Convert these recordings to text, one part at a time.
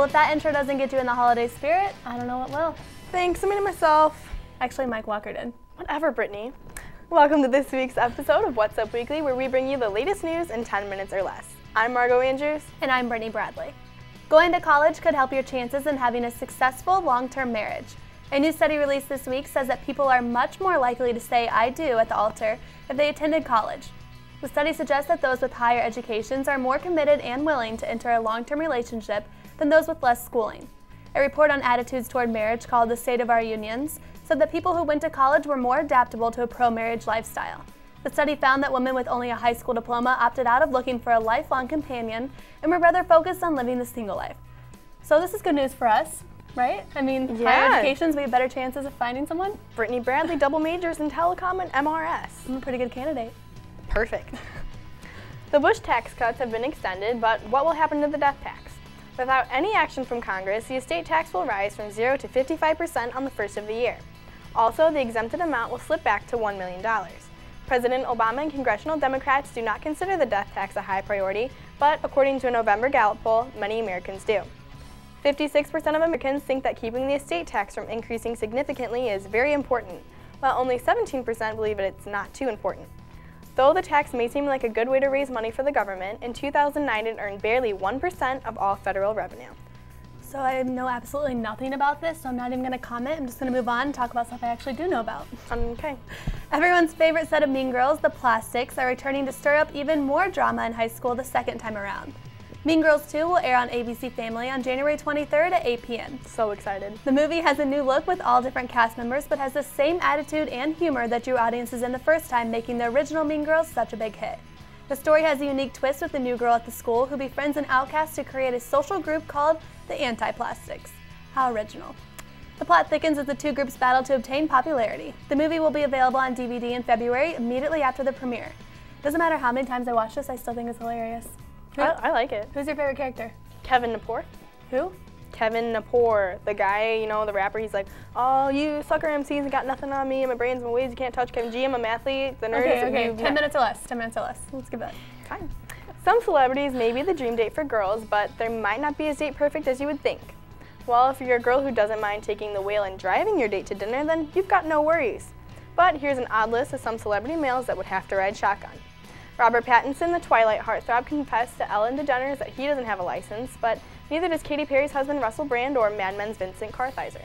Well, if that intro doesn't get you in the holiday spirit, I don't know what will. Thanks, I mean myself. Actually, Mike Walker did. Whatever, Brittany. Welcome to this week's episode of What's Up Weekly, where we bring you the latest news in 10 minutes or less. I'm Margot Andrews. And I'm Brittany Bradley. Going to college could help your chances in having a successful long term marriage. A new study released this week says that people are much more likely to say I do at the altar if they attended college. The study suggests that those with higher educations are more committed and willing to enter a long term relationship than those with less schooling. A report on attitudes toward marriage called The State of Our Unions said that people who went to college were more adaptable to a pro marriage lifestyle. The study found that women with only a high school diploma opted out of looking for a lifelong companion and were rather focused on living the single life. So, this is good news for us, right? I mean, Yeah. higher educations, we have better chances of finding someone. Brittany Bradley double majors in telecom and MRS. I'm a pretty good candidate. Perfect. the Bush tax cuts have been extended, but what will happen to the death tax? Without any action from Congress, the estate tax will rise from 0 to 55% on the first of the year. Also, the exempted amount will slip back to $1 million. President Obama and congressional Democrats do not consider the death tax a high priority, but according to a November Gallup poll, many Americans do. 56% of Americans think that keeping the estate tax from increasing significantly is very important, while only 17% believe it's not too important. Though the tax may seem like a good way to raise money for the government, in 2009 it earned barely 1% of all federal revenue. So, I know absolutely nothing about this, so I'm not even going to comment. I'm just going to move on and talk about stuff I actually do know about. Okay. Everyone's favorite set of Mean Girls, the Plastics, are returning to stir up even more drama in high school the second time around. Mean Girls 2 will air on ABC Family on January 23rd at 8 p.m. So excited. The movie has a new look with all different cast members, but has the same attitude and humor that drew audiences in the first time, making the original Mean Girls such a big hit. The story has a unique twist with the new girl at the school who befriends an outcast to create a social group called the Anti Plastics. How original. The plot thickens as the two groups battle to obtain popularity. The movie will be available on DVD in February, immediately after the premiere. Doesn't matter how many times I watch this, I still think it's hilarious. I, I like it. who's your favorite character? Kevin Gnapoor. Who? Kevin Gnapoor, the guy, you know, the rapper, he's like, oh, you sucker MCs got nothing on me, and my brains, my ways, you can't touch Kevin G, I'm a mathlete, the nerd Okay, okay. you- Ten minutes or less. Ten minutes or less. Let's give that. Fine. Some celebrities may be the dream date for girls, but they might not be as date perfect as you would think. Well, if you're a girl who doesn't mind taking the wheel and driving your date to dinner, then you've got no worries. But here's an odd list of some celebrity males that would have to ride shotgun. Robert Pattinson, the Twilight heartthrob, confessed to Ellen DeGeneres that he doesn't have a license, but neither does Katy Perry's husband Russell Brand or Mad Men's Vincent Kartheiser.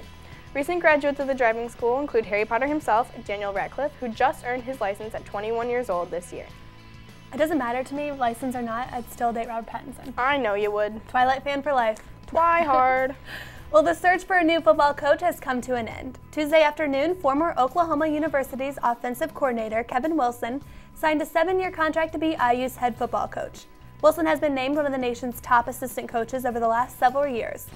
Recent graduates of the driving school include Harry Potter himself, Daniel Radcliffe, who just earned his license at 21 years old this year. It doesn't matter to me, license or not, I'd still date Robert Pattinson. I know you would. Twilight fan for life. Try hard. Well, the search for a new football coach has come to an end. Tuesday afternoon, former Oklahoma University's offensive coordinator, Kevin Wilson, signed a seven year contract to be IU's head football coach. Wilson has been named one of the nation's top assistant coaches over the last several years.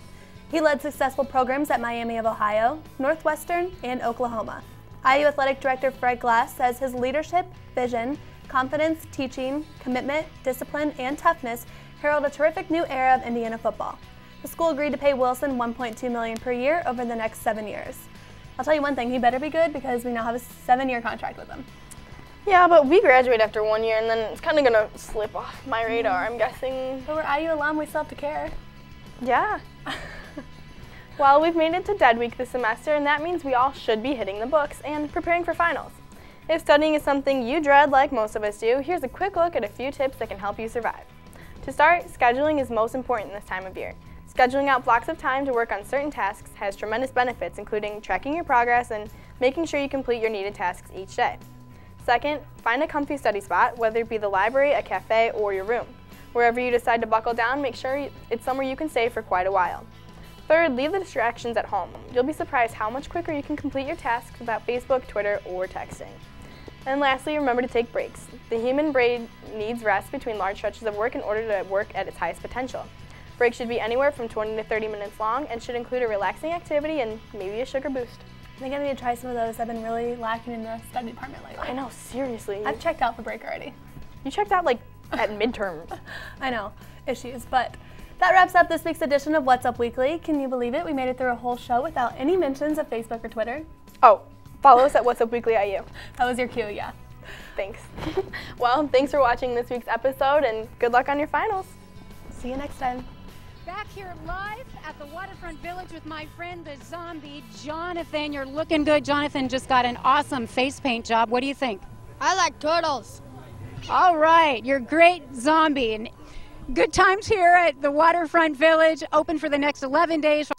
He led successful programs at Miami of Ohio, Northwestern, and Oklahoma. IU Athletic Director Fred Glass says his leadership, vision, confidence, teaching, commitment, discipline, and toughness herald a terrific new era of Indiana football. The school agreed to pay Wilson 1.2 million per year over the next seven years. I'll tell you one thing, he better be good because we now have a seven-year contract with him. Yeah, but we graduate after one year, and then it's kind of gonna slip off my radar. I'm guessing. But we're IU alum, we still have to care. Yeah. well, we've made it to Dead Week this semester, and that means we all should be hitting the books and preparing for finals. If studying is something you dread, like most of us do, here's a quick look at a few tips that can help you survive. To start, scheduling is most important this time of year. Scheduling out blocks of time to work on certain tasks has tremendous benefits, including tracking your progress and making sure you complete your needed tasks each day. Second, find a comfy study spot, whether it be the library, a cafe, or your room. Wherever you decide to buckle down, make sure it's somewhere you can stay for quite a while. Third, leave the distractions at home. You'll be surprised how much quicker you can complete your tasks without Facebook, Twitter, or texting. And lastly, remember to take breaks. The human brain needs rest between large stretches of work in order to work at its highest potential. Breaks should be anywhere from 20 to 30 minutes long and should include a relaxing activity and maybe a sugar boost. I think I need to try some of those. I've been really lacking in the study department lately. I know, seriously. I've checked out for break already. You checked out like at midterms. I know, issues, but that wraps up this week's edition of What's Up Weekly. Can you believe it? We made it through a whole show without any mentions of Facebook or Twitter. Oh, follow us at What's Up Weekly IU. That was your cue, yeah. Thanks. well, thanks for watching this week's episode and good luck on your finals. See you next time. Back here live at the Waterfront Village with my friend the zombie, Jonathan. You're looking good. Jonathan just got an awesome face paint job. What do you think? I like turtles. All right, you're great zombie. And good times here at the Waterfront Village, open for the next 11 days.